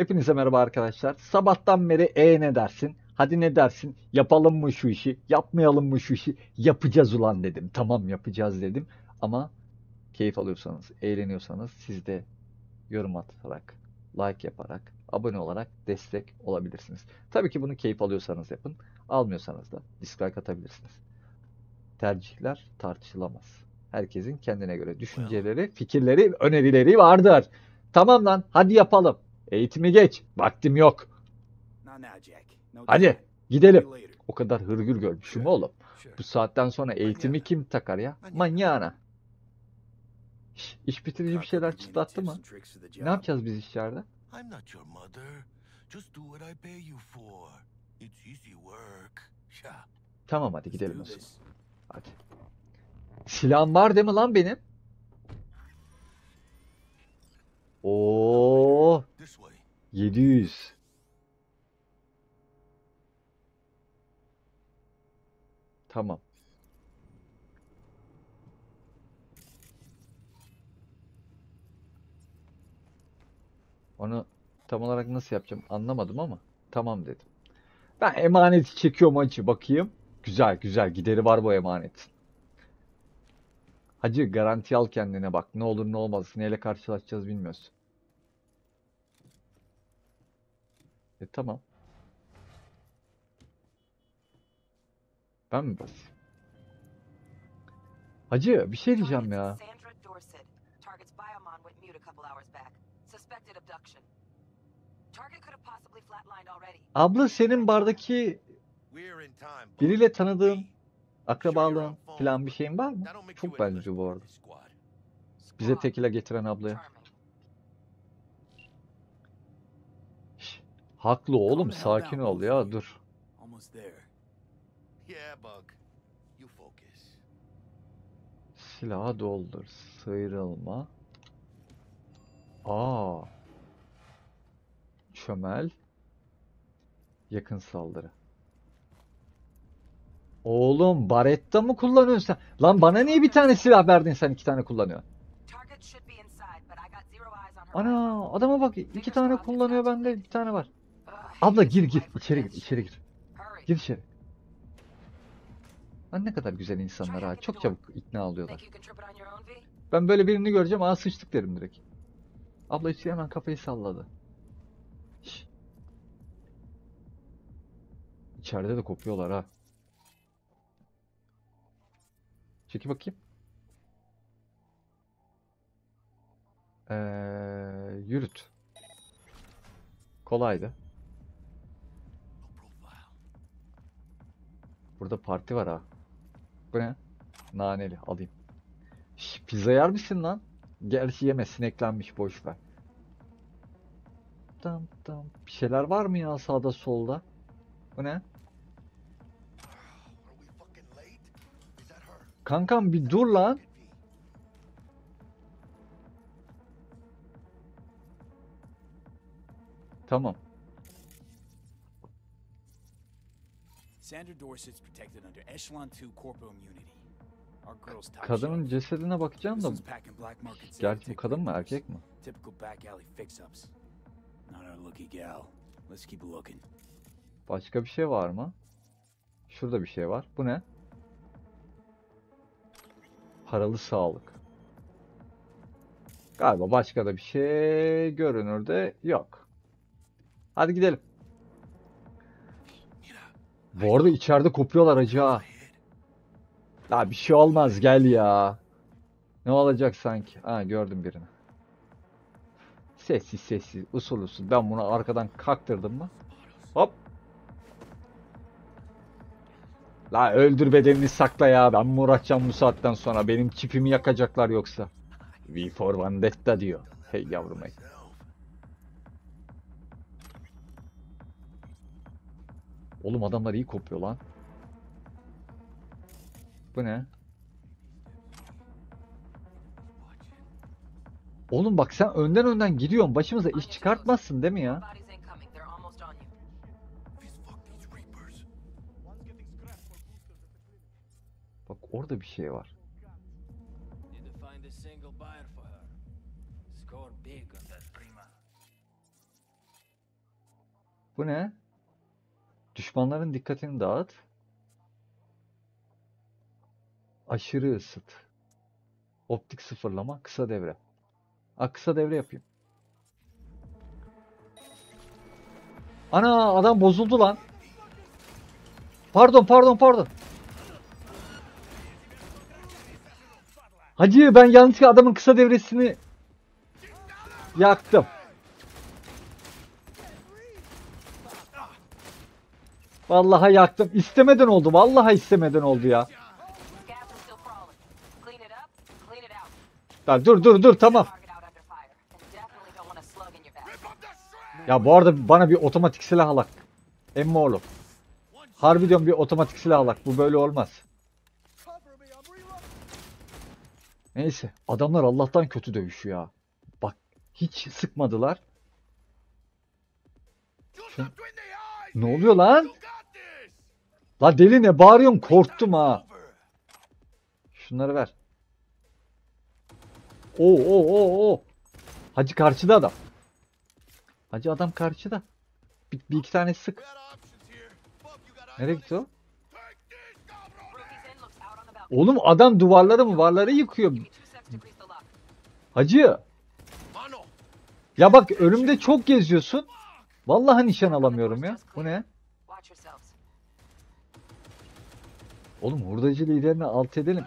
Hepinize merhaba arkadaşlar. Sabahtan beri e ne dersin? Hadi ne dersin? Yapalım mı şu işi? Yapmayalım mı şu işi? Yapacağız ulan dedim. Tamam yapacağız dedim. Ama keyif alıyorsanız, eğleniyorsanız siz de yorum atarak, like yaparak, abone olarak destek olabilirsiniz. Tabii ki bunu keyif alıyorsanız yapın. Almıyorsanız da dislike atabilirsiniz. Tercihler tartışılamaz. Herkesin kendine göre düşünceleri, fikirleri, önerileri vardır. Tamam lan hadi yapalım. Eğitimi geç. Vaktim yok. Hadi gidelim. O kadar hırgür görmüşüm oğlum. Bu saatten sonra eğitimi kim takar ya? Manyana. Şş, İş bitirici bir şeyler çıtlattı mı? Ne yapacağız biz içeride? I'm not your mother. Just do what I pay you for. It's easy work. Yeah. Tamam hadi gidelim o zaman. Hadi. Silahım var değil mi lan benim? Oo, This way. 700. Tamam. Onu tam olarak nasıl yapacağım anlamadım ama tamam dedim. Ben emaneti çekiyorum acı bakayım. Güzel güzel gideri var bu emanetin. Hacı garanti al kendine bak. Ne olur ne olmaz. Neyle karşılaşacağız bilmiyoruz. E tamam. Ben mi basayım? Hacı bir şey diyeceğim ya. Abla senin bardaki biriyle tanıdığın. Akrabalığın falan bir şeyin var mı? Çok benziyor bu arada. Bize tekila getiren ablaya. Şş, haklı oğlum sakin ol ya dur. Silahı doldur. Sıyrılma. Aa. Çömel. Yakın saldırı. Oğlum baretta mı kullanıyorsun sen? Lan bana niye bir tane silah verdin sen iki tane kullanıyorsun? Ana adama bak iki tane kullanıyor bende bir tane var. Abla gir gir içeri gir içeri gir. Gir içeri. Lan ne kadar güzel insanlar ha. Çok çabuk ikna V? Ben böyle birini göreceğim aa sıçtık derim direkt. Abla işte hemen kafayı salladı. Şş. İçeride de kopuyorlar ha. Çeki bakayım. Ee, yürüt. Kolaydı. Burada parti var ha. Bu ne? Naneli alayım. Şş, pizza yer misin lan? Gerçi yeme sineklenmiş boş. Tam tam. Bir şeyler var mı ya sağda solda? Bu ne? Kankam bir dur lan. Tamam. Sandra Dorset's protected under Echelon 2 Corpo Immunity. Our girl's top Kadının cesedine bakacağım da. Gerçi bu kadın mı erkek mi? Typical back alley fix-ups. Not our lucky gal. Let's keep looking. Başka bir şey var mı? Şurada bir şey var. Bu ne? Paralı sağlık. Galiba başka da bir şey görünürde yok. Hadi gidelim. Bu arada içeride kopuyorlar acı ha. Ya bir şey olmaz gel ya. Ne olacak sanki? Ha gördüm birini. Sessiz sessiz usul usul. Ben bunu arkadan kaktırdım mı? Hop. La öldür bedenini sakla ya. Ben mi uğraşacağım bu saatten sonra? Benim çipimi yakacaklar yoksa. V for Vendetta diyor. Hey yavrum hey. Oğlum adamlar iyi kopuyor lan. Bu ne? Oğlum bak sen önden önden gidiyorsun. Başımıza iş çıkartmazsın değil mi ya? Orada bir şey var. A. Bu ne? Düşmanların dikkatini dağıt. Aşırı ısıt. Optik sıfırlama, kısa devre. Ha, kısa devre yapayım. Ana adam bozuldu lan. Pardon pardon pardon. Hacı ben yanlışlıkla adamın kısa devresini yaktım. Vallahi yaktım. İstemeden oldu. Vallahi istemeden oldu ya. Ya dur dur dur tamam. Ya bu arada bana bir otomatik silah alak. Emmoğlu. Harbi diyorum bir otomatik silah alak. Bu böyle olmaz. Neyse. Adamlar Allah'tan kötü dövüşüyor ya. Bak hiç sıkmadılar. Eyes! Ne oluyor lan? La deli ne bağırıyorsun korktum ha. Şunları ver. Oo oo oo oo. Hacı karşıda adam. Hacı adam karşıda. Bir, bir iki tane sık. Nereye gitti o? Oğlum adam duvarları muvarları yıkıyor. Hacı. Ya bak önümde çok geziyorsun. Vallahi nişan alamıyorum ya. Bu ne? Oğlum hurdacı liderini alt edelim.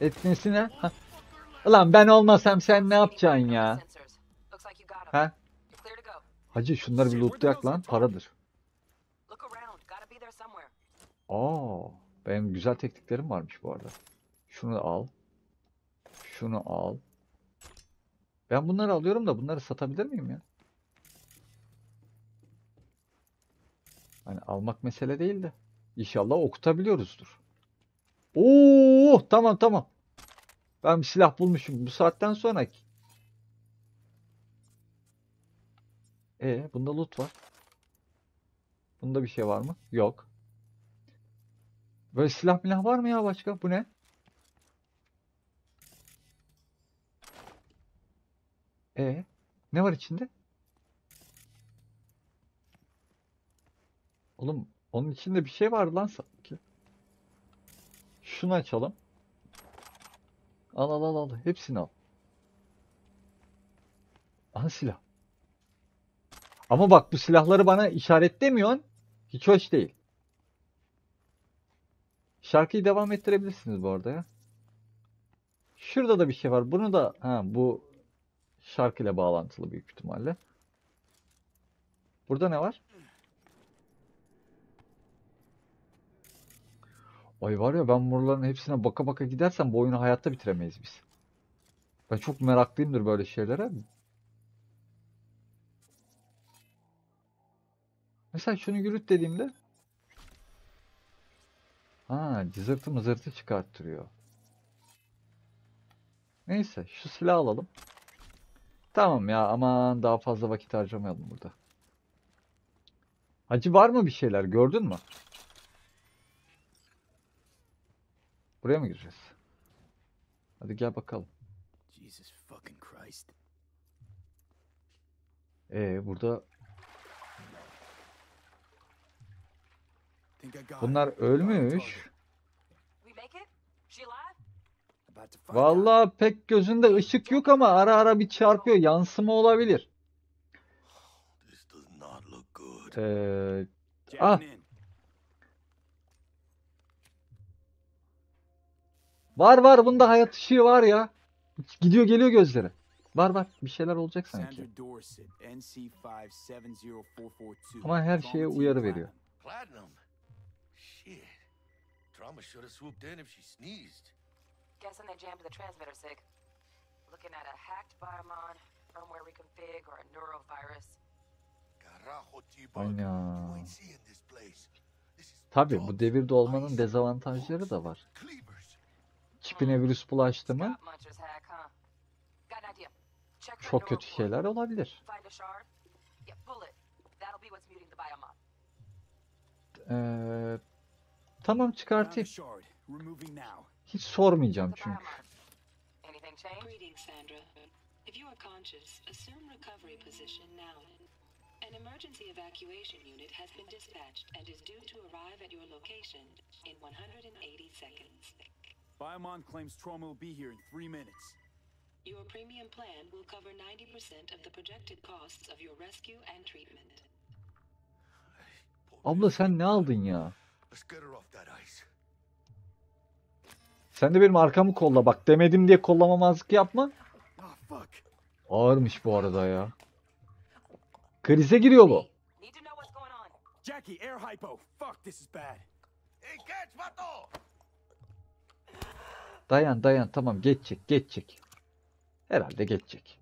Etmesine. Hah. Ulan ben olmasam sen ne yapacaksın ya? Ha? Hacı şunları bir lootlayak lan paradır. Aa, benim güzel tekniklerim varmış bu arada. Şunu al. Şunu al. Ben bunları alıyorum da bunları satabilir miyim ya? Hani almak mesele değil de. İnşallah okutabiliyoruzdur. Oo, tamam tamam. Ben bir silah bulmuşum. Bu saatten sonra. E, bunda loot var. Bunda bir şey var mı? Yok. Böyle silah milah var mı ya başka? Bu ne? E ne var içinde? Oğlum onun içinde bir şey var lan sanki. Şunu açalım. Al al al al. Hepsini al. Aha silah. Ama bak bu silahları bana işaretlemiyorsun. Hiç hoş değil. Şarkıyı devam ettirebilirsiniz bu arada ya. Şurada da bir şey var. Bunu da ha bu şarkıyla bağlantılı büyük ihtimalle. Burada ne var? Ay var ya ben buraların hepsine baka baka gidersem bu oyunu hayatta bitiremeyiz biz. Ben çok meraklıyımdır böyle şeylere. Mesela şunu yürüt dediğimde Ha, cızırtı mızırtı çıkarttırıyor. Neyse, şu silah alalım. Tamam ya, aman daha fazla vakit harcamayalım burada. Hacı var mı bir şeyler? Gördün mü? Buraya mı gireceğiz? Hadi gel bakalım. Jesus fucking Christ. Ee, burada Think I got bunlar it. ölmüş. We make it? She alive? About to find out. Vallahi pek gözünde ışık yok ama ara ara bir çarpıyor. Yansıma olabilir. Ee, Ah. Var var bunda hayat ışığı var ya. Gidiyor geliyor gözleri. Var var bir şeyler olacak sanki. Sandra Dorset, NC570442. Ama her şeye uyarı veriyor. Platinum. Shit. Trauma should have swooped in if she sneezed. Guessing they jammed the transmitter sig. Looking at a hacked Biomon, firmware reconfig, or a neurovirus. Aynen. You ain't seeing this place. This is Tabii bu devirde olmanın dezavantajları da var. Çipine virüs bulaştı mı çok kötü şeyler olabilir. Ee, tamam çıkartayım. Hiç sormayacağım çünkü. An emergency evacuation unit has been dispatched and is due to arrive at your location in 180 seconds. Biomon claims trauma will be here in three minutes. Your premium plan will cover 90% of the projected costs of your rescue and treatment. Abla sen ne aldın ya? Let's get her off that ice. Sen de benim arkamı kolla bak demedim diye kollamamazlık yapma. Fuck. Ağırmış bu arada ya. Krize giriyor bu. Jackie, air hypo. Fuck, this is bad. Dayan dayan tamam geçecek geçecek. Herhalde geçecek.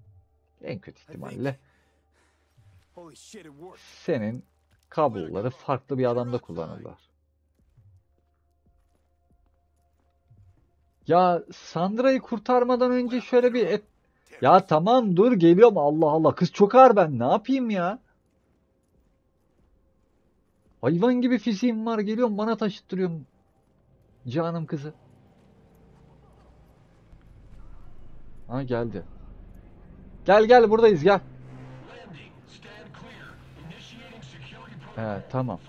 En kötü ihtimalle senin kabloları farklı bir adamda kullanırlar. Ya Sandra'yı kurtarmadan önce şöyle bir et... Ya tamam dur geliyorum Allah Allah kız çok ağır ben ne yapayım ya? Hayvan gibi fiziğim var geliyorum bana taşıttırıyorum canım kızı. Ha geldi. Gel gel buradayız gel. He tamam.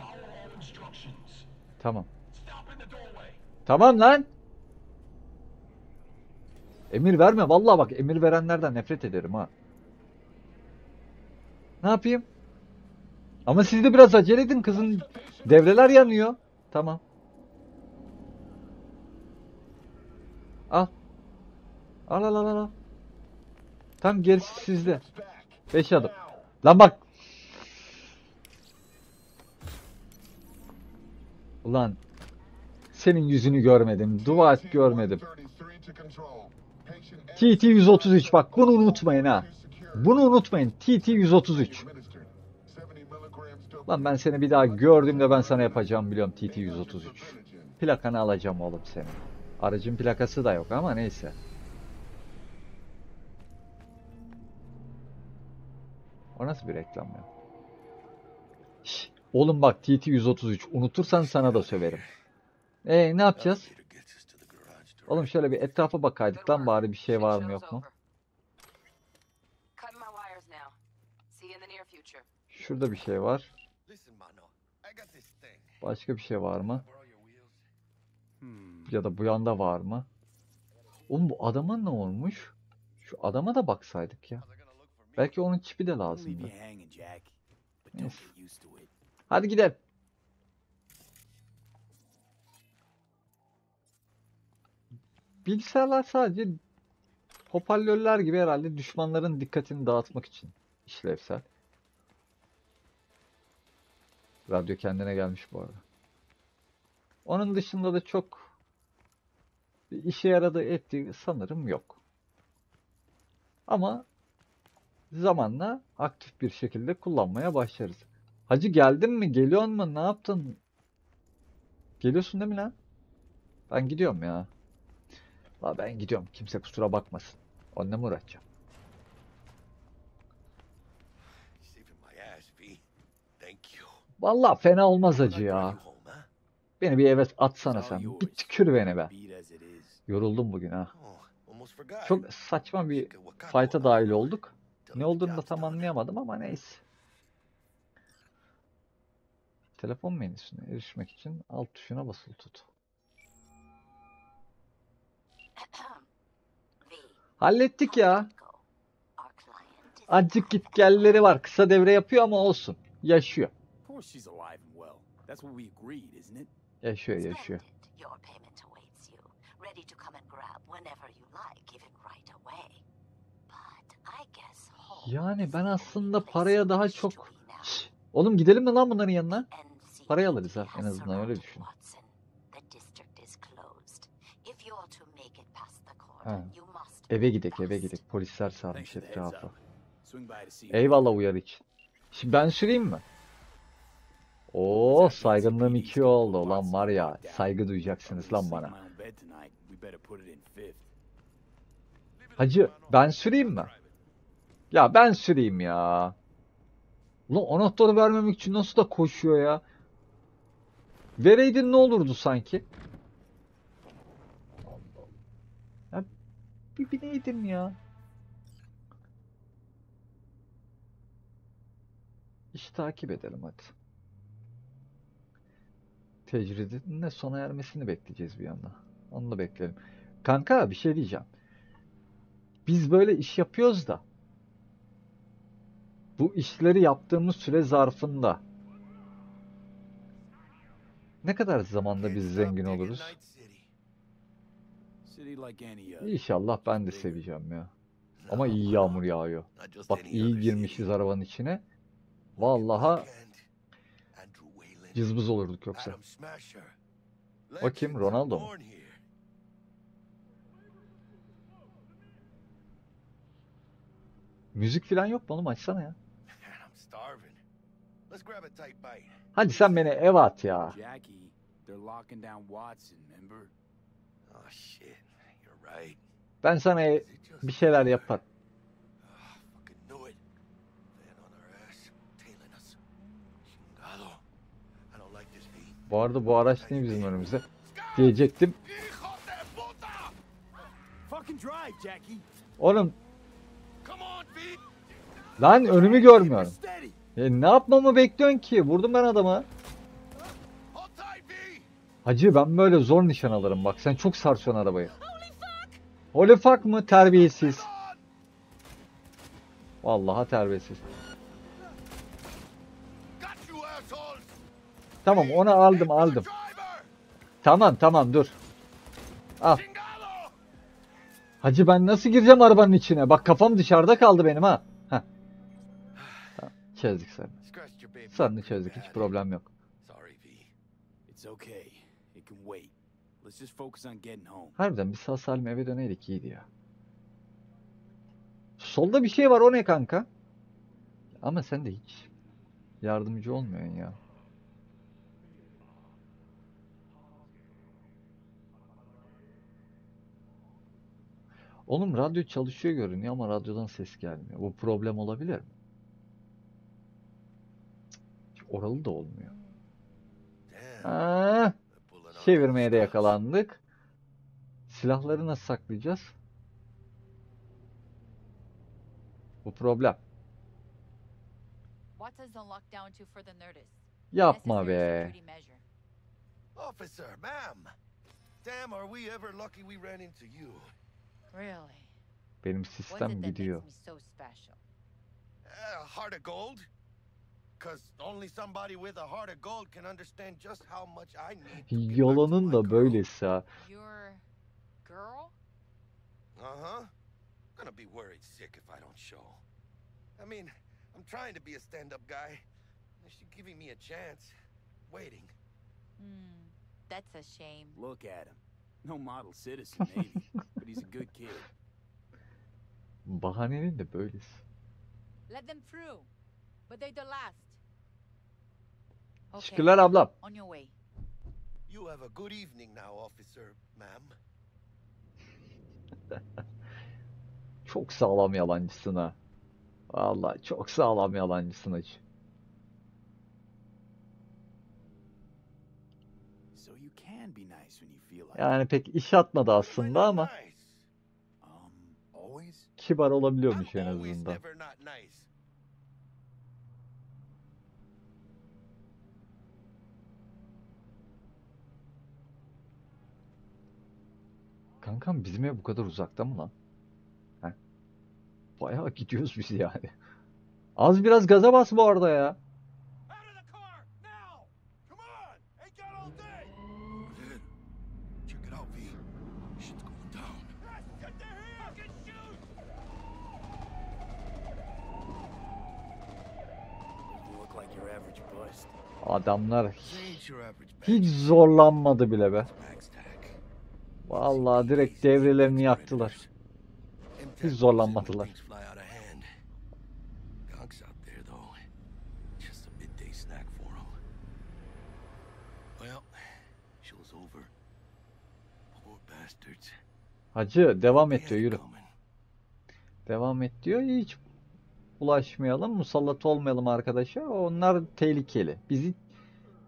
Tamam. Tamam lan. Emir verme vallahi bak emir verenlerden nefret ederim ha. Ne yapayım? Ama siz de biraz acele edin kızın devreler yanıyor. Tamam. Al. Al al al al. Tam gerisi sizde. Beş adım. Lan bak. Ulan. Senin yüzünü görmedim. Dua et görmedim. TT 133 bak bunu unutmayın ha. Bunu unutmayın. TT 133. Lan ben seni bir daha gördüğümde ben sana yapacağım biliyorum TT 133. Plakanı alacağım oğlum senin. Aracın plakası da yok ama neyse. O nasıl bir reklam ya? Şş, oğlum bak TT 133 unutursan sana da söverim. E ne yapacağız? Oğlum şöyle bir etrafa bakaydık lan bari bir şey var mı yok mu? Şurada bir şey var. Başka bir şey var mı? Hmm. Ya da bu yanda var mı? Oğlum bu adama ne olmuş? Şu adama da baksaydık ya. Belki onun çipi de lazımdı. me hanging, Jack. But don't Yes. get used to it. Hadi gidelim. Bilgisayarlar sadece hoparlörler gibi herhalde düşmanların dikkatini dağıtmak için işlevsel. Radyo kendine gelmiş bu arada. Onun dışında da çok işe yaradığı ettiği sanırım yok. Ama zamanla aktif bir şekilde kullanmaya başlarız. Hacı geldin mi? Geliyorsun mu? Ne yaptın? Geliyorsun değil mi lan? Ben gidiyorum ya. La ben gidiyorum. Kimse kusura bakmasın. Onunla mı uğraşacağım? Vallahi fena olmaz bring ya. Beni bir eve atsana sen. Bir tükür beni be. Yoruldum bugün ha. Oh. Çok saçma bir fight'a dahil olduk. Ne olduğunu da tam anlayamadım ama neyse. Telefon menüsüne erişmek için alt tuşuna basılı tut. Hallettik ya. Go. Our client is Azıcık git gelleri var. Kısa devre yapıyor ama olsun. Yaşıyor. Yaşıyor, yaşıyor. Yani ben aslında paraya daha çok... Şş, oğlum gidelim mi lan bunların yanına? Parayı alırız ha, en azından öyle düşün. Watson. The district is closed. If you are to make it past the Ha. Eve gidek, eve gidek. Polisler sarmış etrafı. Eyvallah uyarı için. Şimdi ben süreyim mi? Oo saygınlığım iki oldu. Ulan var ya saygı duyacaksınız lan bana. Hacı ben süreyim mi? Ya ben süreyim ya. Ulan anahtarı vermemek için nasıl da koşuyor ya. Vereydin ne olurdu sanki? Bir bineydin ya. İş takip edelim hadi. Tecridin de sona ermesini bekleyeceğiz bir yandan. Onu da bekleyelim. Kanka bir şey diyeceğim. Biz böyle iş yapıyoruz da bu işleri yaptığımız süre zarfında ne kadar zamanda biz zengin oluruz? Night City. City like any other. İnşallah ben de seveceğim ya. Ama iyi yağmur yağıyor. Bak iyi girmişiz arabanın içine. Vallaha cızbız olurduk yoksa. O kim? Ronaldo mu? Müzik falan yok mu oğlum açsana ya. Hadi sen beni eve at ya. Jackie, they're locking down Watson, remember? Oh shit. Ben sana bir şeyler yaparım. Bu arada bu araç niye bizim önümüzde? Diyecektim. Oğlum lan önümü görmüyorum. Steady. E, ne yapmamı bekliyorsun ki? Vurdum ben adama. Hacı ben böyle zor nişan alırım bak. Sen çok sarsıyorsun arabayı. Holy fuck mı? Terbiyesiz. Vallahi terbiyesiz. Tamam onu aldım aldım. Tamam tamam dur. Al. Hacı ben nasıl gireceğim arabanın içine? Bak kafam dışarıda kaldı benim ha. Heh. Tamam, çözdük sen. Sorunu çözdük hiç problem yok. It's okay. It can wait. Let's just focus on getting home. Harbiden bir sağ salim eve döneydik iyiydi ya. Solda bir şey var o ne kanka? Ama sen de hiç yardımcı olmuyorsun ya. Oğlum radyo çalışıyor görünüyor ama radyodan ses gelmiyor. Bu problem olabilir mi? Oralı da olmuyor. Aa, çevirmeye de yakalandık. Silahları nasıl saklayacağız? Bu problem. Yapma be. Officer, ma'am. Damn, are we ever lucky we ran into you? Really? Benim sistem gidiyor. so heart of gold? Cause only somebody with a heart of gold can understand just how much I need to get back to Yalanın my da girl. böylesi ha. Your girl? Uh-huh. Gonna be worried sick if I don't show. I mean, I'm trying to be a stand-up guy. She's giving me a chance. Waiting. Hmm, that's a shame. Look at him. No model citizen, maybe, but he's a good kid. Bahanenin de böylesi. Let them through. But they're the last. Teşekkürler ablam. on your way. You have a good evening now, officer, ma'am. Çok sağlam yalancısın ha. Vallahi çok sağlam yalancısın hacı. So you can be nice when you feel like Yani pek iş atmadı aslında ama. Um, kibar I'm olabiliyormuş en azından. Kankam bizim ev bu kadar uzakta mı lan? He. Bayağı gidiyoruz biz yani. Az biraz gaza bas bu arada ya. Adamlar hiç zorlanmadı bile be. Vallahi direkt devrelerini yaktılar. Hiç zorlanmadılar. Hacı devam et diyor yürü. Devam et diyor. Hiç bulaşmayalım, musallat olmayalım arkadaşa. Onlar tehlikeli. Bizi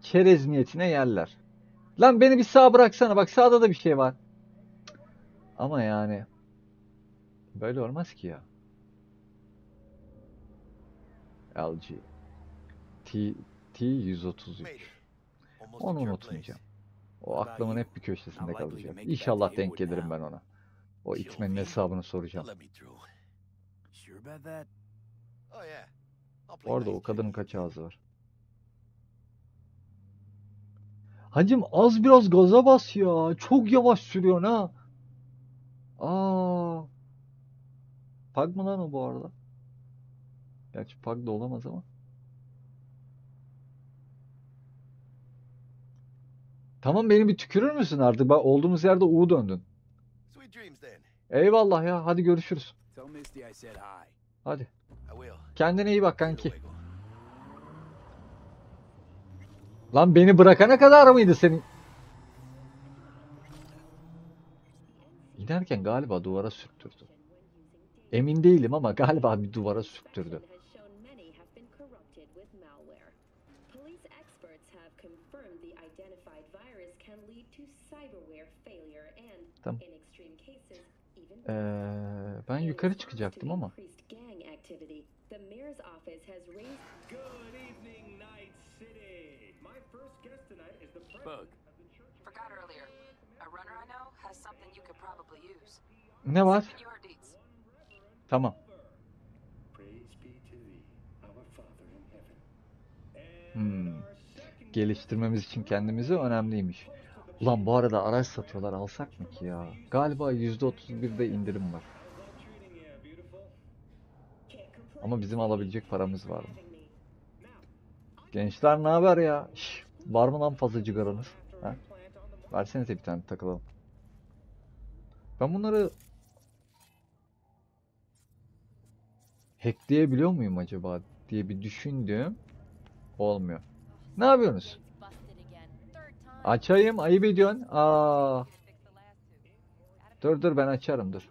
çerez niyetine yerler. Lan beni bir sağa bıraksana. Bak sağda da bir şey var. Ama yani böyle olmaz ki ya. LG. T, T133. Made it. Almost Onu unutmayacağım. O aklımın hep bir köşesinde kalacak. İnşallah denk gelirim ben ona. O itmenin me? hesabını soracağım. Oh nice, o kadının kaç ağzı var? Hacım az biraz gaza bas ya. Çok yavaş sürüyorsun ha. Aa. Pug mı lan o bu arada? Gerçi pug da olamaz ama. Tamam beni bir tükürür müsün artık? Bak olduğumuz yerde U döndün. Eyvallah ya. Hadi görüşürüz. Hadi. Kendine iyi bak kanki. Lan beni bırakana kadar mıydı senin? İnerken galiba duvara sürttürdü. Emin değilim ama galiba bir duvara sürttürdü. Tamam. Ee, ben yukarı çıkacaktım ama. increased Father in heaven. Hmm. Geliştirmemiz için kendimizi önemliymiş. Ulan bu arada araç satıyorlar alsak mı ki ya? Galiba %31'de indirim var. Ama bizim alabilecek paramız var mı? Gençler ne haber ya? Şş, var mı lan fazla cigaranız? Ha? Versenize bir tane takılalım. Ben bunları hackleyebiliyor muyum acaba diye bir düşündüm. Olmuyor. Ne yapıyorsunuz? Açayım, ayıp ediyorsun. Aa. Dur dur ben açarım dur.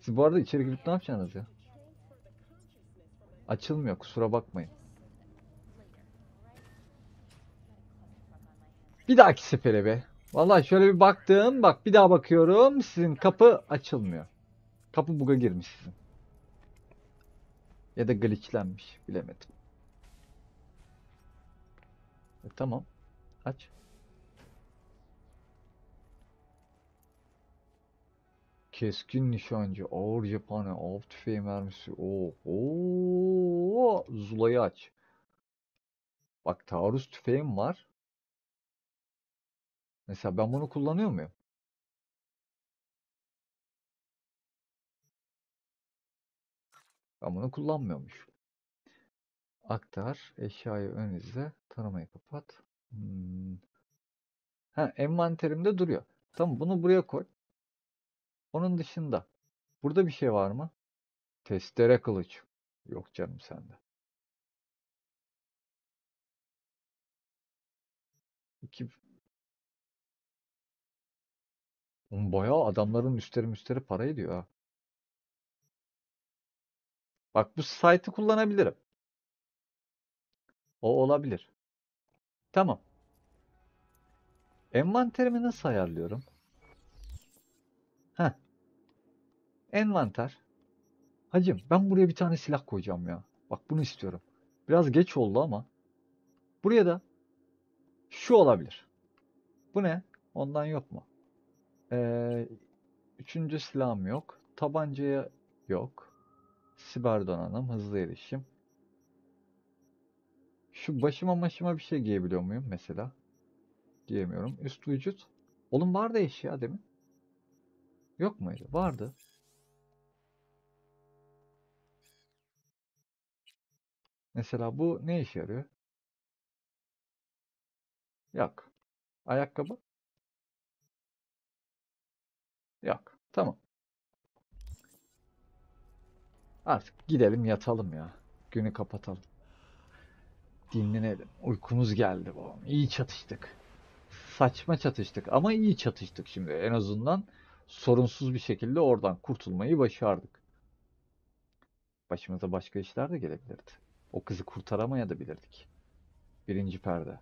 Siz bu arada içeri girip ne yapacaksınız ya? Açılmıyor kusura bakmayın. Bir dahaki sefere be. Vallahi şöyle bir baktım. Bak bir daha bakıyorum. Sizin kapı açılmıyor. Kapı buga girmiş sizin. Ya da glitchlenmiş. Bilemedim. E, tamam. Aç. Keskin nişancı, ağır cephane, av tüfeği mermisi. Oo, oo, Zula'yı aç. Bak taarruz tüfeğim var. Mesela ben bunu kullanıyor muyum? Ben bunu kullanmıyormuş. Aktar, eşyayı ön izle, taramayı kapat. Hmm. Ha, envanterimde duruyor. Tamam bunu buraya koy. Onun dışında burada bir şey var mı? Testere kılıç. Yok canım sende. 2 Bayağı adamların üstleri müsteri para ediyor ha. Bak bu site'ı kullanabilirim. O olabilir. Tamam. Envanterimi nasıl ayarlıyorum? Heh. Envanter. Hacım ben buraya bir tane silah koyacağım ya. Bak bunu istiyorum. Biraz geç oldu ama. Buraya da şu olabilir. Bu ne? Ondan yok mu? Ee, üçüncü silahım yok. Tabancaya yok. Siber donanım, hızlı erişim. Şu başıma başıma bir şey giyebiliyor muyum mesela? Giyemiyorum. Üst vücut. Oğlum vardı eşya demin. Yok muydu? Vardı. Mesela bu ne işe yarıyor? Yok. Ayakkabı? Yok. Tamam. Artık gidelim yatalım ya. Günü kapatalım. Dinlenelim. Uykumuz geldi bu. İyi çatıştık. Saçma çatıştık ama iyi çatıştık şimdi. En azından sorunsuz bir şekilde oradan kurtulmayı başardık. Başımıza başka işler de gelebilirdi. O kızı kurtaramaya da bilirdik. Birinci perde.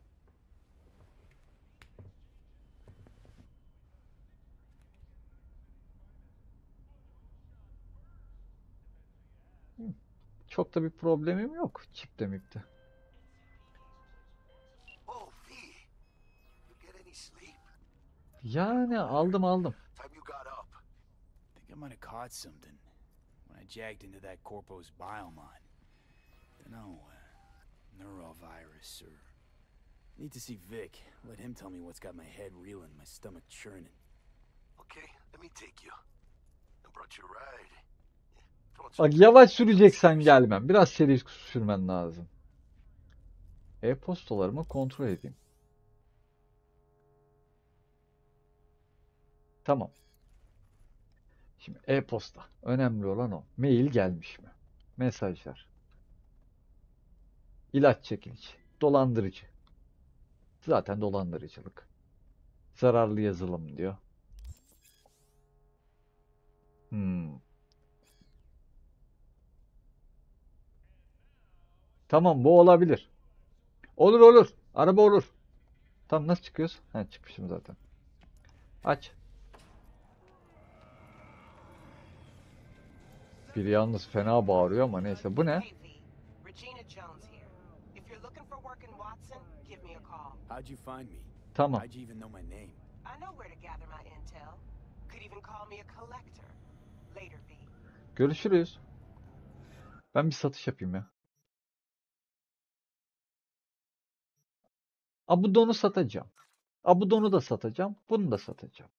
Çok da bir problemim yok çipte mipte. Oh, V. You get any sleep? Yani aldım aldım. Time you got up. think I might have caught something when I jagged into that Corpo's biomon. Dunno, uh, neurovirus or. Need to see Vic. Let him tell me what's got my head reeling, my stomach churning. Okay, let me take you. I brought you a ride. Bak yavaş süreceksen gelmem. Biraz seri sürmen lazım. E-postalarımı kontrol edeyim. Tamam. Şimdi e-posta. Önemli olan o. Mail gelmiş mi? Mesajlar. İlaç çekilici. Dolandırıcı. Zaten dolandırıcılık. Zararlı yazılım diyor. Hmm. Tamam bu olabilir. Olur olur. Araba olur. Tam nasıl çıkıyoruz? Ha çıkmışım zaten. Aç. Biri yalnız fena bağırıyor ama neyse. Bu ne? Tamam. Görüşürüz. Ben bir satış yapayım ya. A bu donu satacağım. A bu donu da satacağım. Bunu da satacağım.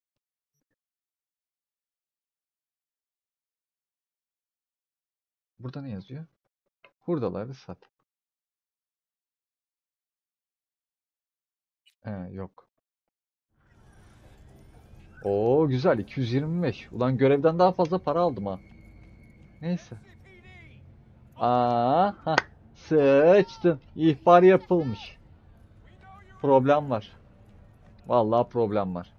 Burada ne yazıyor? Hurdaları sat. He, yok. Oo güzel 225. Ulan görevden daha fazla para aldım ha. Neyse. Aa, ha, sıçtın. İhbar yapılmış. Problem var. Vallahi problem var.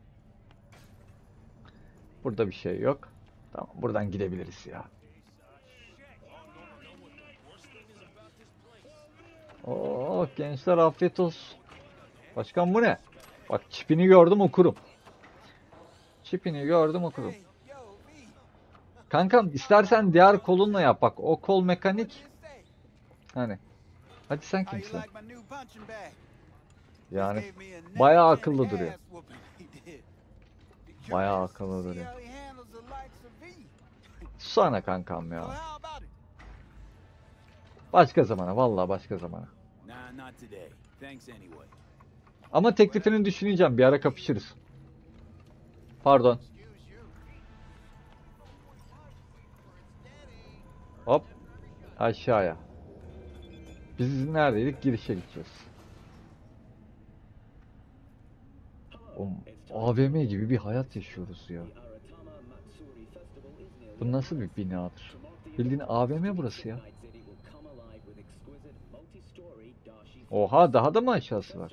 Burada bir şey yok. Tamam, buradan gidebiliriz ya. Oo, gençler afiyet olsun. Başkan bu ne? Bak çipini gördüm okurum. Çipini gördüm okurum. Kankam istersen diğer kolunla yap bak. O kol mekanik. Hani. Hadi sen kimsin? Yani bayağı akıllı duruyor. Bayağı akıllı duruyor. Susana kankam ya. Başka zamana. Vallahi başka zamana. Ama teklifini düşüneceğim. Bir ara kapışırız. Pardon. Hop. Aşağıya. Biz neredeydik? Girişe gideceğiz. Oğlum, AVM gibi bir hayat yaşıyoruz ya. Bu nasıl bir binadır? Bildiğin AVM burası ya. Oha daha da mı aşağısı var?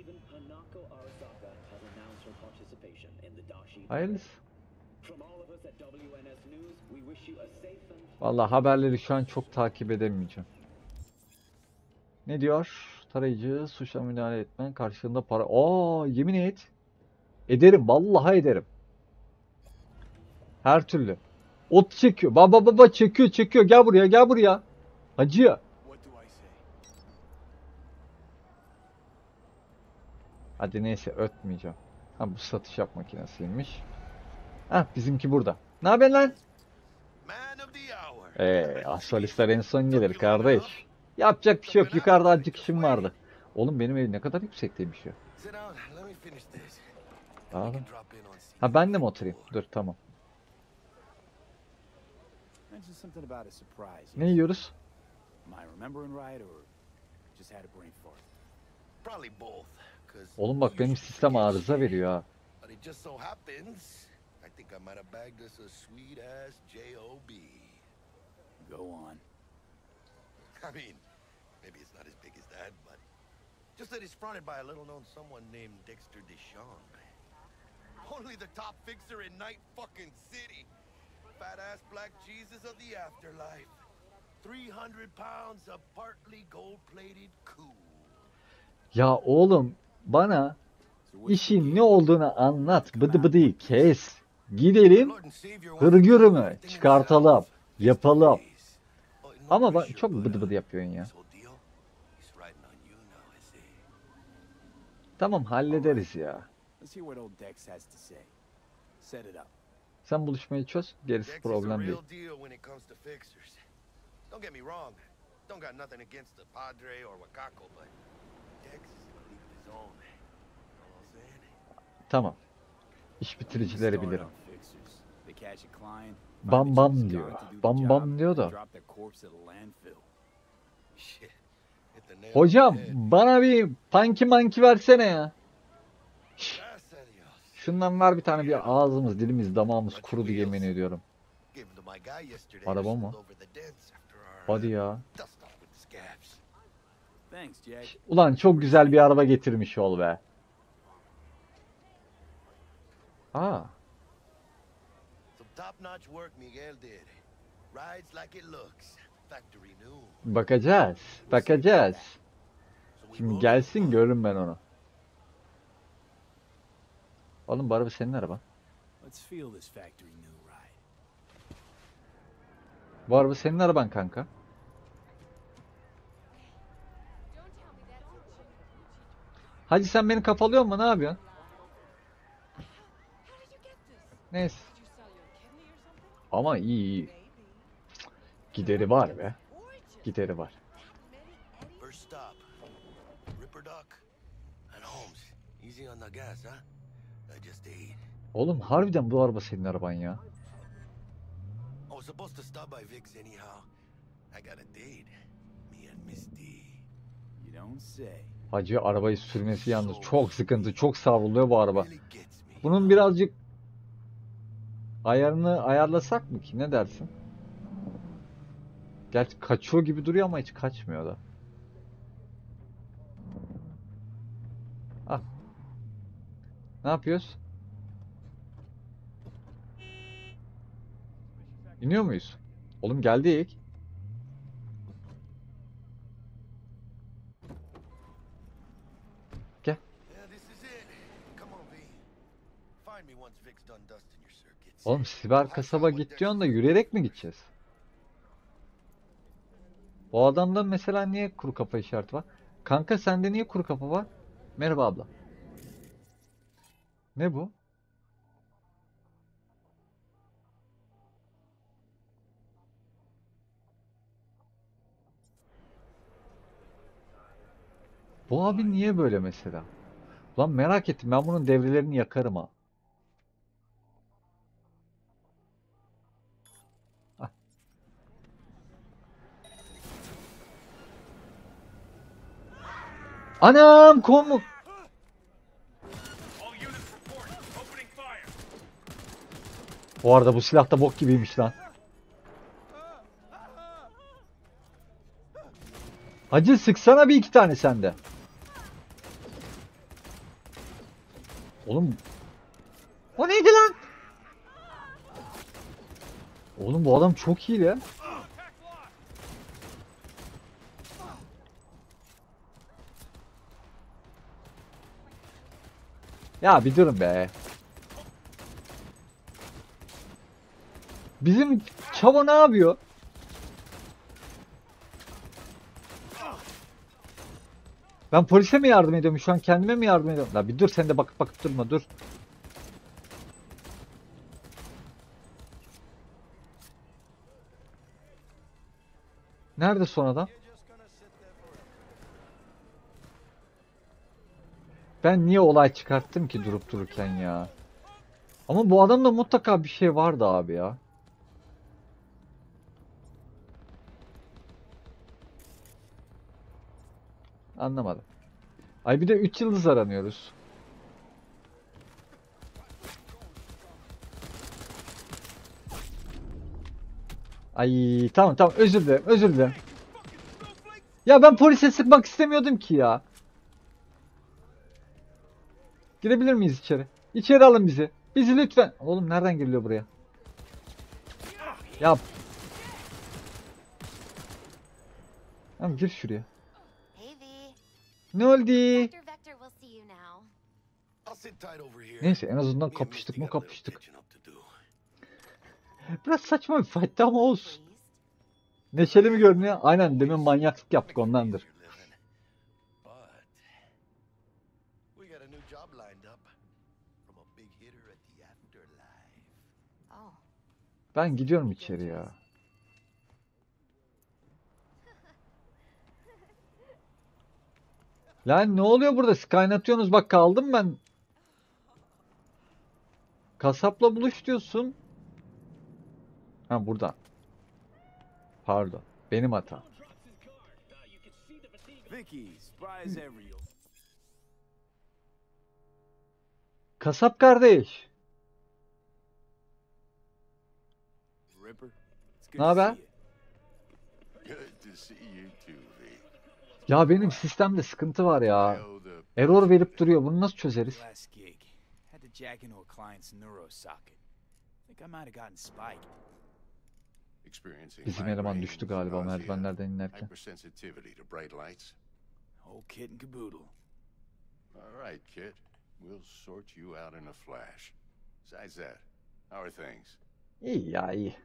Even Hanako Arasaka has announced her participation in the Dashi. Hayırlısı. From all of us at WNS News, we wish you a safe and Vallahi haberleri şu an çok takip edemeyeceğim. Ne diyor? Tarayıcı suçla müdahale etmen karşılığında para. Aa yemin et. Ederim. Vallahi ederim. Her türlü. Ot çekiyor. Baba baba çekiyor çekiyor. Gel buraya gel buraya. Hacı. What do I say? Hadi neyse ötmeyeceğim. Ha bu satış yap makinesiymiş. Ha bizimki burada. Ne haber lan? Eee astralistler en son gelir kardeş. Yapacak bir şey yok. Yukarıda azıcık işim vardı. Oğlum benim ev ne kadar yüksekteymiş ya. Abi. Ha ben de mi oturayım? Dur tamam. Ne yiyoruz? Am I remembering right or just had a brain fart? Probably both. Oğlum bak benim sistem arıza veriyor ha. But it just so happens, I think I might have bagged us a sweet ass J.O.B. Go on. I mean, maybe it's not as big as that, but just that it's fronted by a little known someone named Dexter Deshawn. Only the top fixer in Night fucking City. Fat ass black Jesus of the afterlife. 300 pounds of partly gold-plated cool. Ya oğlum bana işin ne olduğunu anlat. Bıdı bıdıyı kes. Gidelim hırgürümü çıkartalım. Yapalım. Ama bak çok bıdı bıdı yapıyorsun ya. Tamam hallederiz ya. Sen buluşmayı çöz. Gerisi problem değil. Don't get me wrong. Don't got nothing against the Padre or Wakako, but Dex is in a league of his own. Know what I'm saying? Tamam. İş bitiricileri bilirim. Bam bam diyor. Bam bam diyor da. Hocam bana bir panki manki versene ya. Şundan ver bir tane bir ağzımız, dilimiz, damağımız kurudu yemin ediyorum. Araba mı? our, Hadi uh, ya. Ulan çok güzel bir araba getirmiş ol be. Aa, Some top-notch work Miguel did. Rides like it looks. Factory new. bakacağız. Bakacağız. Şimdi gelsin it. görürüm ben onu. Oğlum bu araba senin araba. Let's feel this factory new ride. Bu araba senin araban kanka. Hacı sen beni kafalıyor mu? Ne yapıyorsun? Neyse. Ama iyi iyi. Gideri var be. Gideri var. First stop. Ripper Duck. And Holmes. Easy on the gas, huh? I just ate. Oğlum harbiden bu araba senin araban ya. I was supposed to stop by Vic's anyhow. I got a date. Me and Miss D. You don't say. Hacı arabayı sürmesi yalnız çok sıkıntı. Çok savruluyor bu araba. Bunun birazcık ayarını ayarlasak mı ki? Ne dersin? Gerçi kaçıyor gibi duruyor ama hiç kaçmıyor da. Ah. Ne yapıyoruz? İniyor muyuz? Oğlum geldik. Yeah, this is it. Come on, V. Find me once Vic's done dusting. Oğlum siber kasaba git diyorsun da yürüyerek mi gideceğiz? Bu adamda mesela niye kuru kafa işareti var? Kanka sende niye kuru kafa var? Merhaba abla. Ne bu? Bu abi niye böyle mesela? Lan merak ettim ben bunun devrelerini yakarım ha. Anam komu. Bu arada bu silah da bok gibiymiş lan. Hacı sıksana bir iki tane sende. Oğlum. O neydi lan? Oğlum bu adam çok iyi lan. Ya bir durun be. Bizim Çavo ne yapıyor? Ben polise mi yardım ediyorum? Şu an kendime mi yardım ediyorum? La bir dur sen de bakıp bakıp durma dur. Nerede son adam? Ben niye olay çıkarttım ki durup dururken ya? Ama bu adamda mutlaka bir şey vardı abi ya. Anlamadım. Ay bir de 3 yıldız aranıyoruz. Ay tamam tamam özür dilerim özür dilerim. Ya ben polise sıkmak istemiyordum ki ya. Girebilir miyiz içeri? İçeri alın bizi. Bizi lütfen. Oğlum nereden giriliyor buraya? Ya. Tamam gir şuraya. Ne oldu? Neyse en azından kapıştık mı kapıştık. Biraz saçma bir fight'tı ama olsun. Neşeli mi görünüyor? Aynen demin manyaklık yaptık ondandır. Got a new job lined up from a big hitter at the afterlife. Oh. Ben gidiyorum içeri ya. Lan ne oluyor burada? Siz kaynatıyorsunuz. Bak kaldım ben. Kasapla buluş diyorsun. Ha burada. Pardon. Benim hata. Vicky, Kasap kardeş. Ne haber? Ya benim sistemde sıkıntı var ya. Error verip duruyor. Bunu nasıl çözeriz? Bizim eleman düştü galiba merdivenlerden inerken. All right, kid. We'll sort you out in a flash. Besides that, how are things? İyi ya iyi.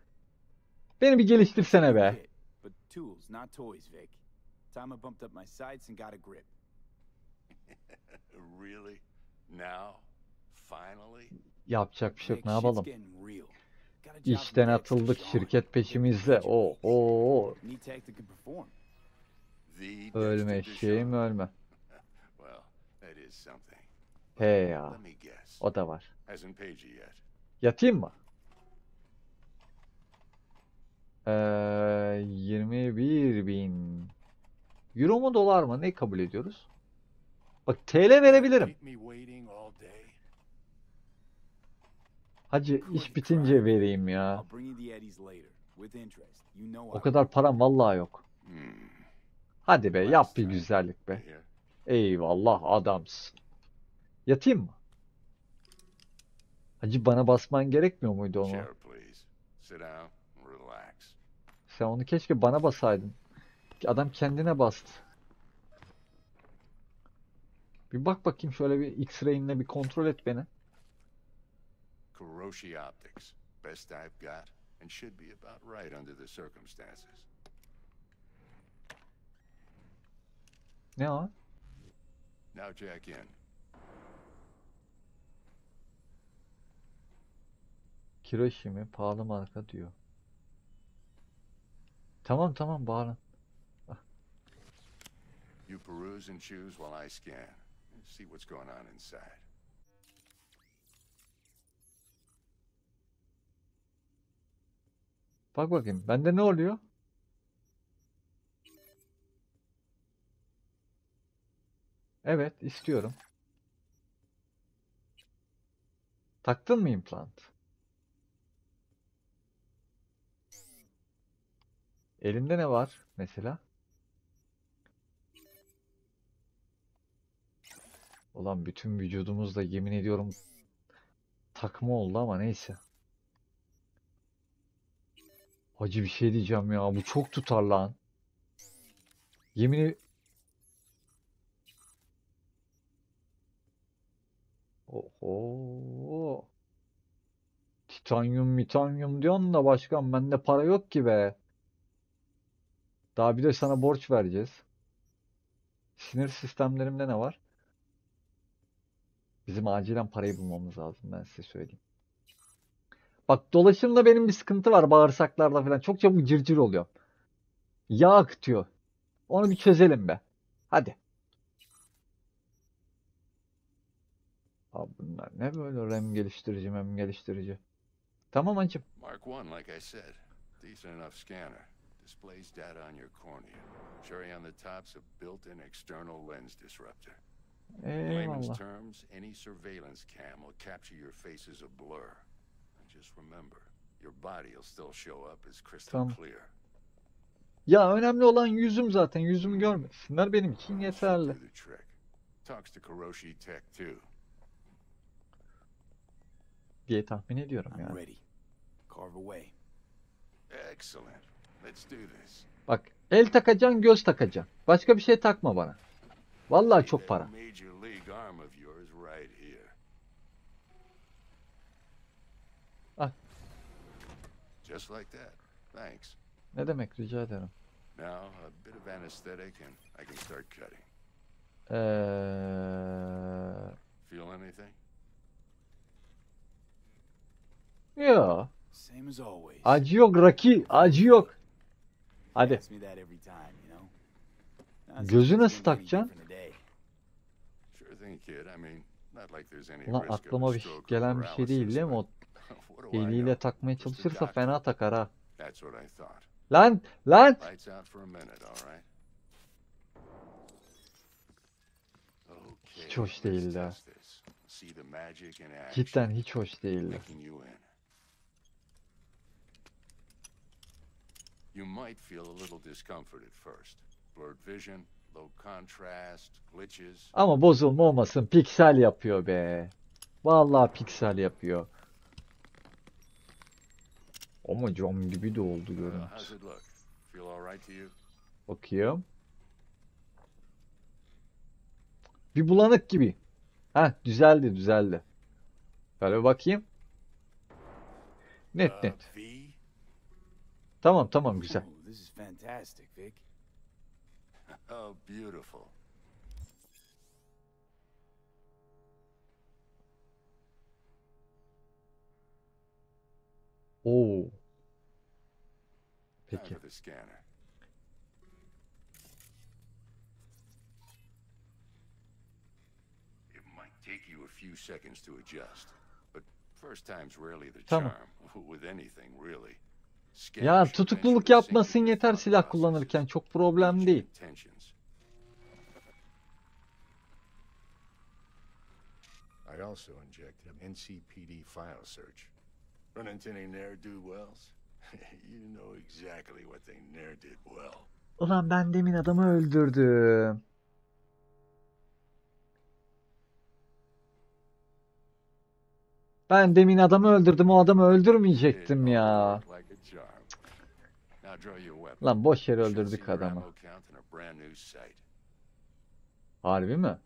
Beni bir geliştirsene be. But tools, not toys, Vic. Time I bumped up my sights and got a grip. really? Now? Finally? Yapacak bir şey yok. Ne yapalım? İşten atıldık. Şirket peşimizde. Can perform. The Ölme Deshawn? ölme. Well, that is something. He ya. O da var. Yatayım mı? Ee, 21 bin. Euro mu dolar mı? Ne kabul ediyoruz? Bak TL verebilirim. Hacı iş bitince vereyim ya. O kadar param vallahi yok. Hmm. Hadi be yap bir güzellik be. Eyvallah adamsın. Yatayım mı? Hacı bana basman gerekmiyor muydu onu? Sen onu keşke bana basaydın. Adam kendine bastı. Bir bak bakayım şöyle bir X-ray'inle bir kontrol et beni. Kuroshi Optics. Best I've got, and should be about right under the circumstances. Ne o? Now jack in. Kiroshi mi? Pahalı marka diyor. Tamam tamam bağlan. You peruse and choose while I scan. See what's going on inside. Bak bakayım. Bende ne oluyor? Evet, istiyorum. Taktın mı implant? Elinde ne var mesela? Ulan bütün vücudumuzda yemin ediyorum takma oldu ama neyse. Hacı bir şey diyeceğim ya. Bu çok tutar lan. Yemin ed- Oho. Titanyum mitanyum diyorsun da başkan bende para yok ki be. Daha bir de sana borç vereceğiz. Sinir sistemlerimde ne var? Bizim acilen parayı bulmamız lazım ben size söyleyeyim. Bak dolaşımda benim bir sıkıntı var bağırsaklarda falan. Çok çabuk cırcır oluyor. Yağ akıtıyor. Onu bir çözelim be. Hadi. Abi bunlar ne böyle RAM geliştirici mem geliştirici. Tamam hacım. Mark 1, like I said. Decent enough scanner. Displays data on your cornea. Cherry on the top's a built-in external lens disruptor. Eh, In layman's terms, any surveillance cam will capture your face as a blur. And just remember, your body will still show up as crystal Tamam. clear. Ya önemli olan yüzüm zaten. Yüzümü görmesinler benim için Should yeterli. do the trick. Talks to Kuroshi Tech too. diye tahmin ediyorum I'm yani. ready. Carve away. Excellent. Let's do this. Bak El takacaksın, göz takacaksın. Başka bir şey takma bana. Vallahi çok para. Ah. Just like that. Thanks. Ne demek rica ederim. Now, a bit of anesthetic and I can start cutting. Ee, Feel anything? yo. Same as always. Acı yok Raki. Acı yok. Hadi. Gözü nasıl takacaksın? Ulan aklıma bir gelen bir şey değil değil mi? O eliyle takmaya çalışırsa fena takar ha. Lan lan. Hiç hoş değildi. Cidden hiç hoş değildi. You might feel a little discomfort at first. Blurred vision, low contrast, glitches. Ama bozulma olmasın. Piksel yapıyor be. Vallahi piksel yapıyor. Ama cam gibi de oldu görüntü. Bakıyorum. Bir bulanık gibi. Heh düzeldi düzeldi. Böyle bakayım. Net Uh, net. V? Tamam tamam güzel. Ooh, this is fantastic, Vic. Oh, beautiful. Oo. Time Peki. for the scanner. It might take you a few seconds to adjust, but first time's rarely the Tamam. charm with anything really. Ya tutukluluk yapmasın yeter silah kullanırken çok problem değil. I also injected NCPD file search. Run into any ne'er-do-wells? you know exactly what they ne'er did well. Ulan ben demin adamı öldürdüm. Ben demin adamı öldürdüm. O adamı öldürmeyecektim ya. Lan boş yere öldürdük adamı. ammo count in a brand new sight. Harbi mi?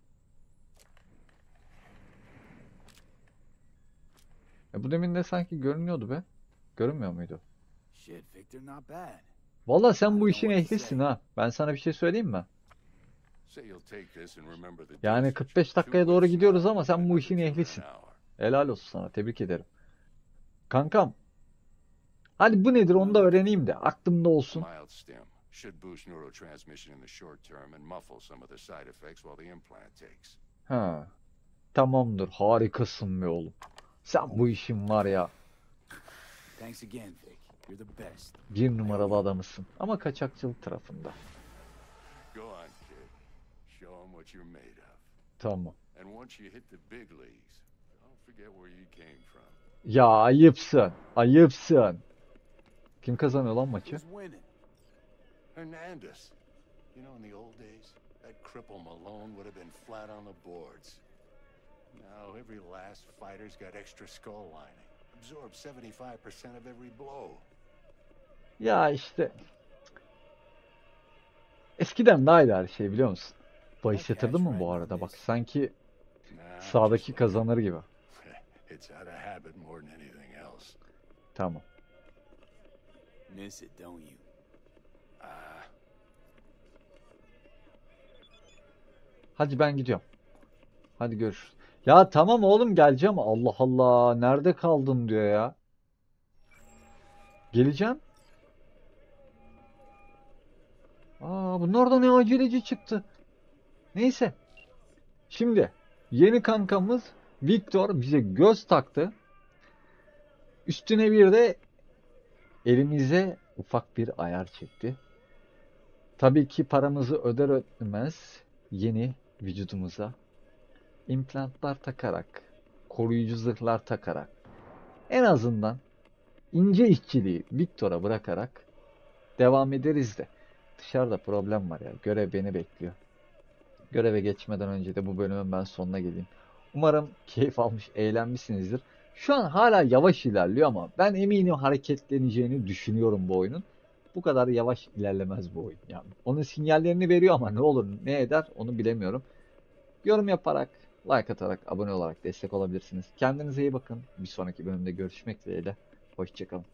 E bu demin de sanki görünüyordu be. Görünmüyor muydu? Shit, Victor, not bad. Valla sen bu işin ehlisin ha. Ben sana bir şey söyleyeyim mi? Say you'll take this and remember the Yani dosage. 45 dakikaya doğru gidiyoruz ama sen bu işin ehlisin. Helal olsun sana. Tebrik ederim. Kankam. Hadi bu nedir onu da öğreneyim de aklımda olsun. Mild stim should boost neurotransmission in the short term and muffle some of the side effects while the implant takes. Ha. Tamamdır. Harikasın be oğlum. Sen bu işin var ya Thanks again, Vic. You're the best. bir numaralı adamısın. Ama kaçakçılık tarafında. Go on, kid. Show 'em what you're made of. Tamam. And once you hit the big leagues, don't forget where you came from. Ya ayıpsın. Ayıpsın. Kim kazanıyor lan maçı? Hernandez. You know, in the old days, that cripple Malone would have been flat on the boards. Now, every last fighter's got extra skull lining. Absorbs 75% of every blow. Ya işte. Eskiden daha iyiydi her şey biliyor musun? Bahis yatırdın mı bu arada? Bak sanki sağdaki kazanır gibi. It's out of habit more than anything else. Tamam. Miss it, don't you? Ah, Hadi ben gidiyorum. Hadi görüşürüz. Ya tamam oğlum geleceğim. Allah Allah. Nerede kaldın diyor ya. Geleceğim. Aa bunlar da ne aceleci çıktı. Neyse. Şimdi yeni kankamız Victor bize göz taktı. Üstüne bir de elimize ufak bir ayar çekti. Tabii ki paramızı öder ödemez yeni vücudumuza implantlar takarak, koruyucu zırhlar takarak, en azından ince işçiliği Victor'a bırakarak devam ederiz de. Dışarıda problem var ya. Görev beni bekliyor. Göreve geçmeden önce de bu bölümün ben sonuna geleyim. Umarım keyif almış, eğlenmişsinizdir. Şu an hala yavaş ilerliyor ama ben eminim hareketleneceğini düşünüyorum bu oyunun. bu kadar yavaş ilerlemez bu oyun. Yani onun sinyallerini veriyor ama ne olur ne eder onu bilemiyorum. Yorum yaparak, like atarak, abone olarak destek olabilirsiniz. Kendinize iyi bakın. Bir sonraki bölümde görüşmek dileğiyle. Hoşçakalın.